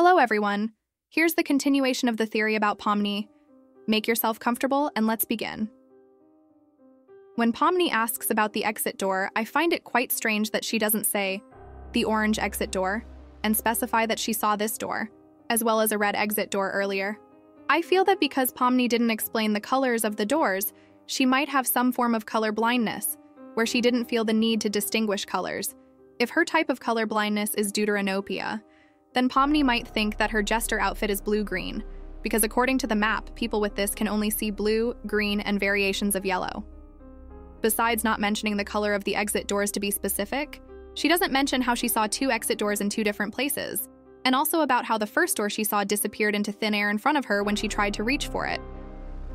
Hello, everyone. Here's the continuation of the theory about Pomni. Make yourself comfortable and let's begin. When Pomni asks about the exit door, I find it quite strange that she doesn't say, the orange exit door, and specify that she saw this door, as well as a red exit door earlier. I feel that because Pomni didn't explain the colors of the doors, she might have some form of color blindness, where she didn't feel the need to distinguish colors. If her type of color blindness is deuteranopia, then Pomni might think that her jester outfit is blue-green, because according to the map, people with this can only see blue, green, and variations of yellow. Besides not mentioning the color of the exit doors to be specific, she doesn't mention how she saw two exit doors in two different places, and also about how the first door she saw disappeared into thin air in front of her when she tried to reach for it.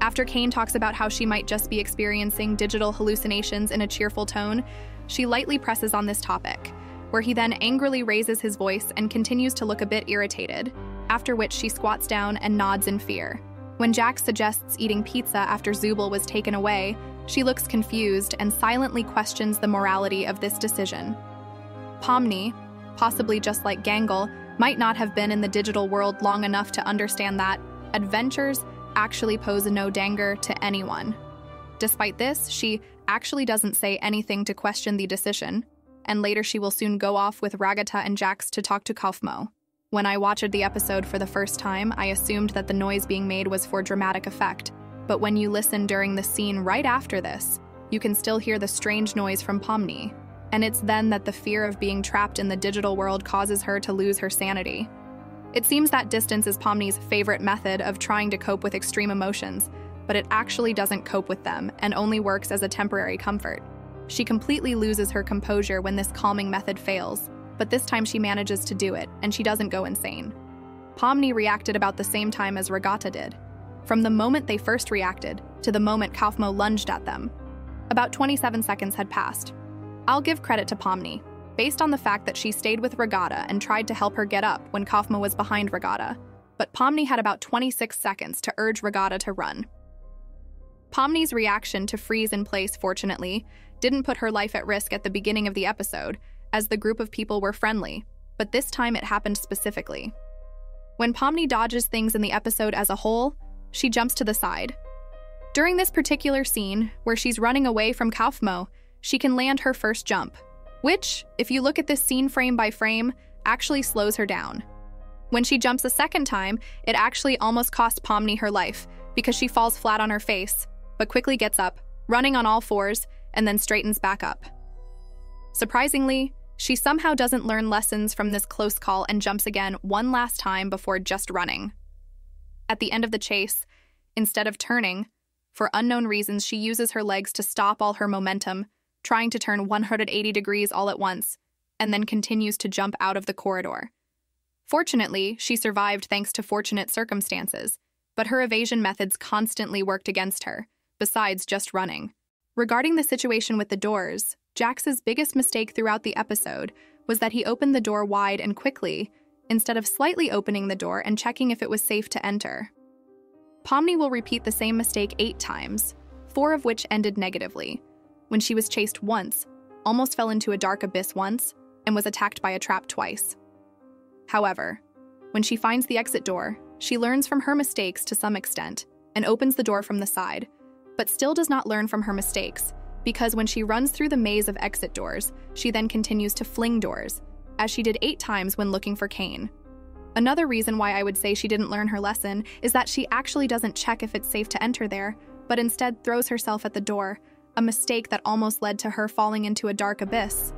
After Caine talks about how she might just be experiencing digital hallucinations in a cheerful tone, she lightly presses on this topic, where he then angrily raises his voice and continues to look a bit irritated, after which she squats down and nods in fear. When Jack suggests eating pizza after Zooble was taken away, she looks confused and silently questions the morality of this decision. Pomni, possibly just like Gangle, might not have been in the digital world long enough to understand that adventures actually pose no danger to anyone. Despite this, she actually doesn't say anything to question the decision, and later she will soon go off with Ragatha and Jax to talk to Kaufmo. When I watched the episode for the first time, I assumed that the noise being made was for dramatic effect, but when you listen during the scene right after this, you can still hear the strange noise from Pomni, and it's then that the fear of being trapped in the digital world causes her to lose her sanity. It seems that distance is Pomni's favorite method of trying to cope with extreme emotions, but it actually doesn't cope with them and only works as a temporary comfort. She completely loses her composure when this calming method fails, but this time she manages to do it, and she doesn't go insane. Pomni reacted about the same time as Ragatha did, from the moment they first reacted to the moment Kaufmo lunged at them. About 27 seconds had passed. I'll give credit to Pomni, based on the fact that she stayed with Ragatha and tried to help her get up when Kaufmo was behind Ragatha, but Pomni had about 26 seconds to urge Ragatha to run. Pomni's reaction to freeze in place, fortunately, didn't put her life at risk at the beginning of the episode, as the group of people were friendly, but this time it happened specifically. When Pomni dodges things in the episode as a whole, she jumps to the side. During this particular scene, where she's running away from Kaufmo, she can land her first jump, which, if you look at this scene frame by frame, actually slows her down. When she jumps a second time, it actually almost cost Pomni her life because she falls flat on her face, but quickly gets up, running on all fours, and then straightens back up. Surprisingly, she somehow doesn't learn lessons from this close call and jumps again one last time before just running. At the end of the chase, instead of turning, for unknown reasons, she uses her legs to stop all her momentum, trying to turn 180 degrees all at once, and then continues to jump out of the corridor. Fortunately, she survived thanks to fortunate circumstances, but her evasion methods constantly worked against her, besides just running. Regarding the situation with the doors, Jax's biggest mistake throughout the episode was that he opened the door wide and quickly instead of slightly opening the door and checking if it was safe to enter. Pomni will repeat the same mistake eight times, four of which ended negatively. When she was chased once, almost fell into a dark abyss once, and was attacked by a trap twice. However, when she finds the exit door, she learns from her mistakes to some extent and opens the door from the side, but still does not learn from her mistakes because when she runs through the maze of exit doors, she then continues to fling doors, as she did eight times when looking for Caine. Another reason why I would say she didn't learn her lesson is that she actually doesn't check if it's safe to enter there, but instead throws herself at the door, a mistake that almost led to her falling into a dark abyss.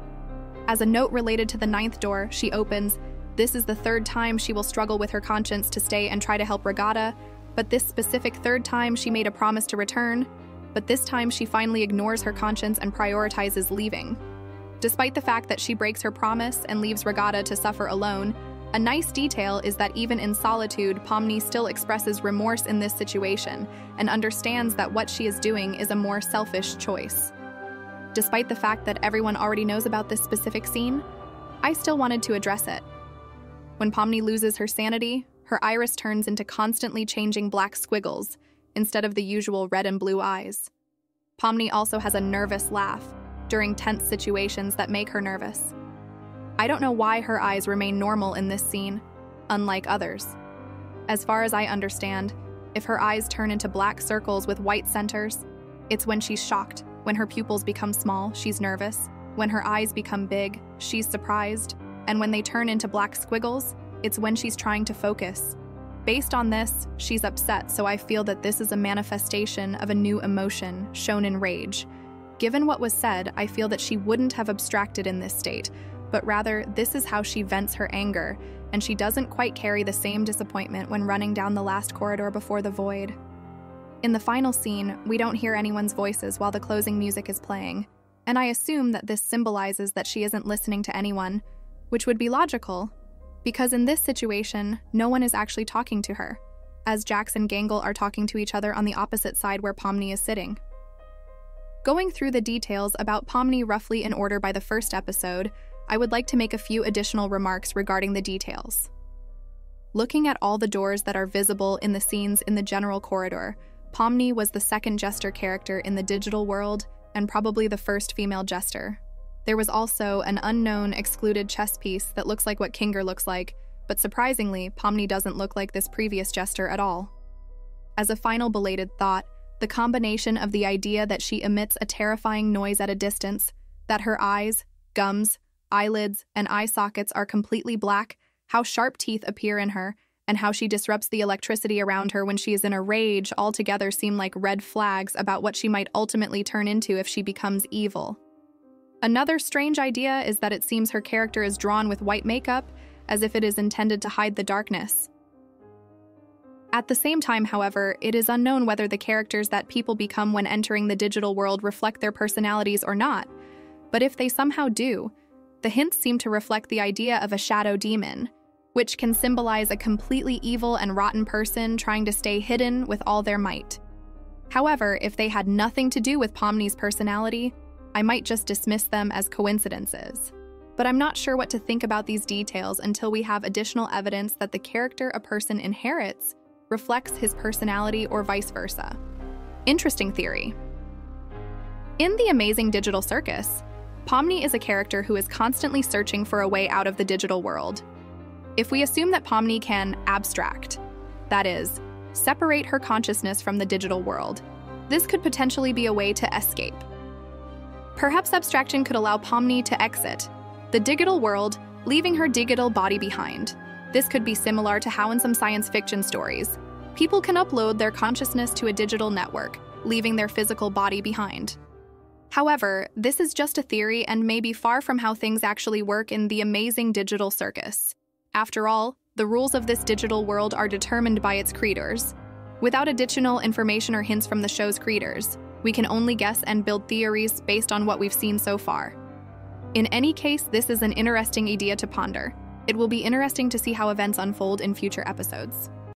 As a note related to the ninth door, she opens, this is the third time she will struggle with her conscience to stay and try to help Ragatha, but this specific third time she made a promise to return, but this time she finally ignores her conscience and prioritizes leaving. Despite the fact that she breaks her promise and leaves Ragatha to suffer alone, a nice detail is that even in solitude, Pomni still expresses remorse in this situation and understands that what she is doing is a more selfish choice. Despite the fact that everyone already knows about this specific scene, I still wanted to address it. When Pomni loses her sanity, her iris turns into constantly changing black squiggles instead of the usual red and blue eyes. Pomni also has a nervous laugh, during tense situations that make her nervous. I don't know why her eyes remain normal in this scene, unlike others. As far as I understand, if her eyes turn into black circles with white centers, it's when she's shocked. When her pupils become small, she's nervous. When her eyes become big, she's surprised. And when they turn into black squiggles, it's when she's trying to focus. Based on this, she's upset, so I feel that this is a manifestation of a new emotion shown in rage. Given what was said, I feel that she wouldn't have abstracted in this state, but rather, this is how she vents her anger, and she doesn't quite carry the same disappointment when running down the last corridor before the void. In the final scene, we don't hear anyone's voices while the closing music is playing, and I assume that this symbolizes that she isn't listening to anyone, which would be logical, because in this situation, no one is actually talking to her, as Jax and Gangle are talking to each other on the opposite side where Pomni is sitting. Going through the details about Pomni roughly in order by the first episode, I would like to make a few additional remarks regarding the details. Looking at all the doors that are visible in the scenes in the general corridor, Pomni was the second jester character in the digital world and probably the first female jester. There was also an unknown excluded chess piece that looks like what Kinger looks like, but surprisingly, Pomni doesn't look like this previous jester at all. As a final belated thought, the combination of the idea that she emits a terrifying noise at a distance, that her eyes, gums, eyelids, and eye sockets are completely black, how sharp teeth appear in her, and how she disrupts the electricity around her when she is in a rage altogether seem like red flags about what she might ultimately turn into if she becomes evil. Another strange idea is that it seems her character is drawn with white makeup, as if it is intended to hide the darkness. At the same time, however, it is unknown whether the characters that people become when entering the digital world reflect their personalities or not. But if they somehow do, the hints seem to reflect the idea of a shadow demon, which can symbolize a completely evil and rotten person trying to stay hidden with all their might. However, if they had nothing to do with Pomni's personality, I might just dismiss them as coincidences. But I'm not sure what to think about these details until we have additional evidence that the character a person inherits reflects his personality or vice versa. Interesting theory. In The Amazing Digital Circus, Pomni is a character who is constantly searching for a way out of the digital world. If we assume that Pomni can abstract, that is, separate her consciousness from the digital world, this could potentially be a way to escape. Perhaps abstraction could allow Pomni to exit the digital world, leaving her digital body behind. This could be similar to how in some science fiction stories, people can upload their consciousness to a digital network, leaving their physical body behind. However, this is just a theory and may be far from how things actually work in the amazing digital circus. After all, the rules of this digital world are determined by its creators. Without additional information or hints from the show's creators, we can only guess and build theories based on what we've seen so far. In any case, this is an interesting idea to ponder. It will be interesting to see how events unfold in future episodes.